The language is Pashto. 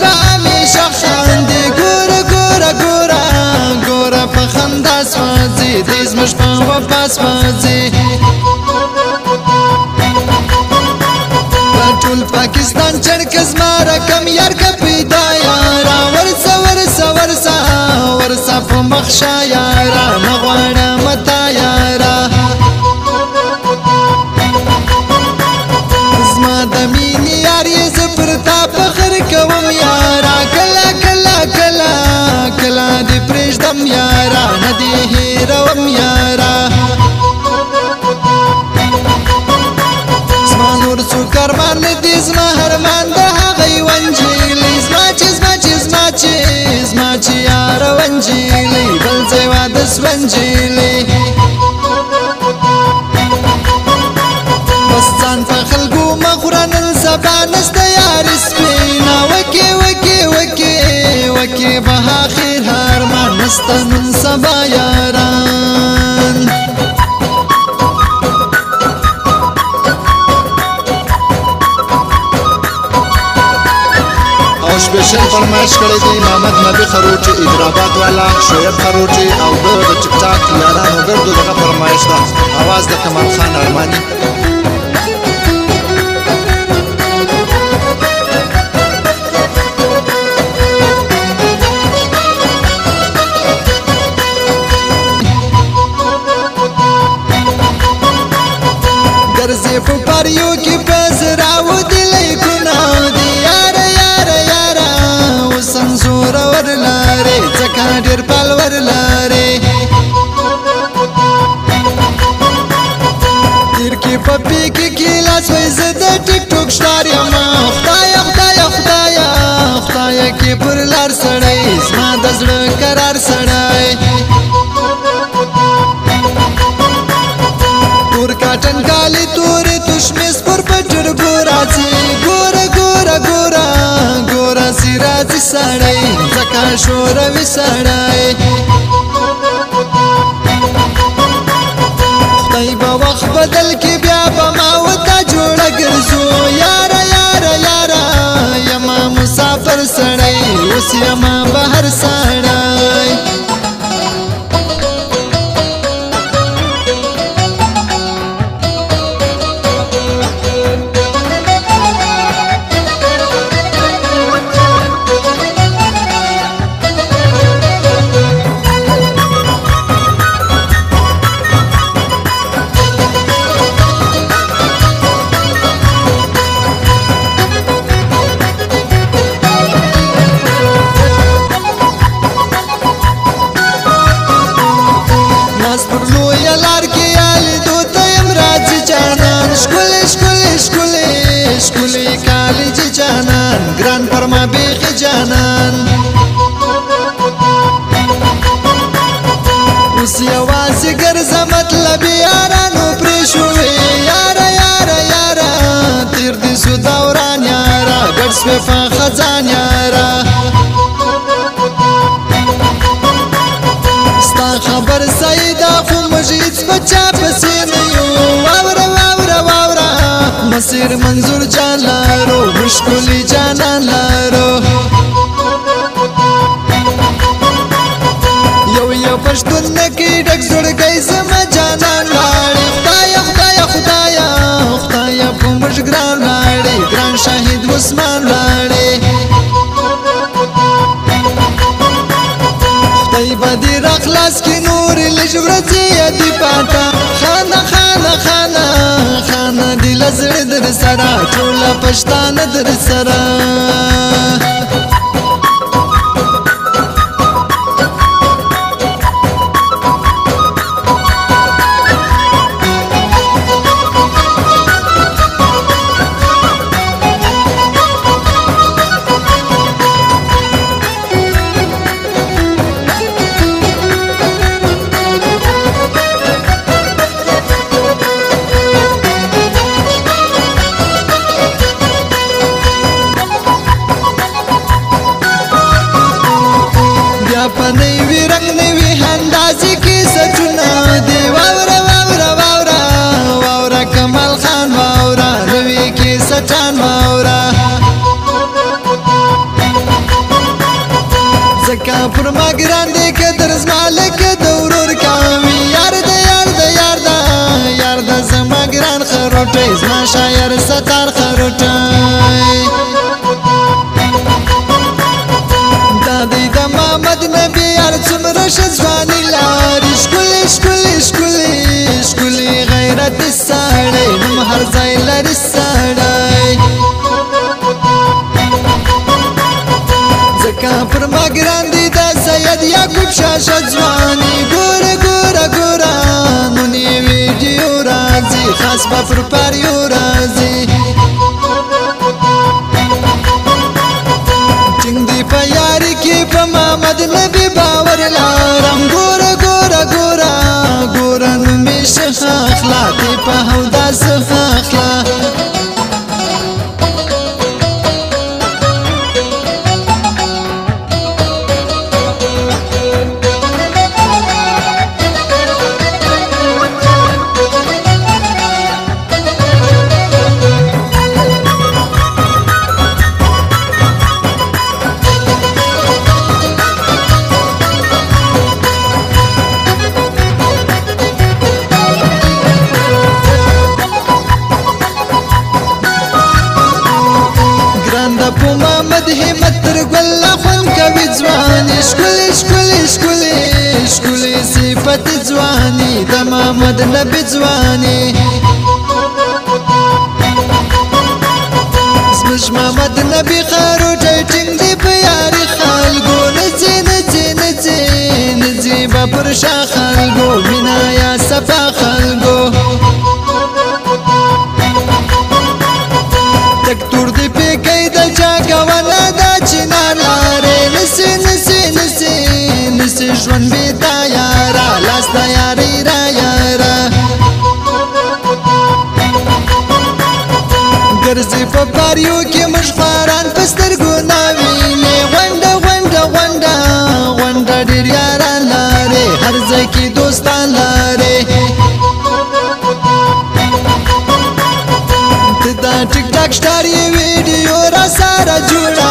زالې شخشاندې ګوره ګوره ګوره ګوره په خندا سوځي دې زموږ په وفا سوځي ټول پاکستان چړک زما رقم یار کا پیدا یارا ورسا ورسا ورسا ورسا په مخ شا یارا مغواړه لاندې پرېږدم یارا نه دې هېروم یارا زما نور څوک ارمان نه دی زما هرمان د هغه یوه نجلۍ زما چې زما چې زما چې زما چې یاره وه نجلۍ بل ځای واده سوه نجلۍ ستنن سبا یاران او سپیشل فرمایش کړی دی محمد نبی خروچی ادرابات والا شعیب خروچی او د ټک ټاک یارانو ګردو دغه فرمایش ده اواز د کمال خان ارمانی ډېر پلور لري تیر کې په پیک کې لاس وې زه د ټیک ټوک شتار یم خدای خدای خدای خدای کې پر لار سړی زما د زړه قرار سړی تور کاټن کالي تور تشمس پر پټر ګورا سي ګورا ګورا ګورا ګورا سي راځي سړی تا شوروي سړی خدای به وخت بدل کې بیا به ما ورته جوړه ګرځو یاره یاره یاره یما مسافر سړی اوس یما بهر سړی جانان ګران فرما بیخ جانان اوس یوازې ګرځه مطلب یارانو پرې شوې یاره یاره یاره تیر دې سو دوران یاره ګډ سوې فا خزان یاره ناصر منظور جانارو مشکلی جانان لارو یو یو پښتون نکی ډک زړګی زما جانان لاړې خدایا خدایا خدایا خدایا په موږ ګران لاړې ګران شهید عثمان لاړې خدای به دې راخلاص کې نور لږ ورځې دې پاتا خانه خانه خانه خانه دې لزړه سره ټول پښتانه در سره په نیوی رنگ نیوی اندازې کې سچونه دی واورا واورا واورا واورا کمال خان واورا روي کې سچان واورا زکا پر ما ګران دې قدر مالک د ورور کاوي یار دې یار دې یار دې یار دې زما ګران خروټې زما شاعر ستار خروټې څومره شځواني لارې ښکلې ښکلې ښکلې ښکلې غیرتي سړی نوم هر ځای لري سړی ځکه پر ما ګران دی دا سید یعقوب شاه شځواني ګوره ګوره ګوره نو نوي ویډیو راځي خاص به پر پاریو په دې مې باور لارم حاج محمد نبی خارو ټینګ دی په یار خلګو نڅې نڅې نڅې نڅې به پر شا خلګو مینا یا صفا خلګو تک تور دی په کې د چا کواله دا چنار لارې نڅې نڅې نڅې نڅې ژوند به دا یارا لاس ګرځي په باریو کې مش خاران پستر ګناوي نه غونډه غونډه غونډه غونډه ډیر یاران لاره هر ځای کې دوستان لاره دا ټیک ټاک ستاري ویډیو را سره جوړه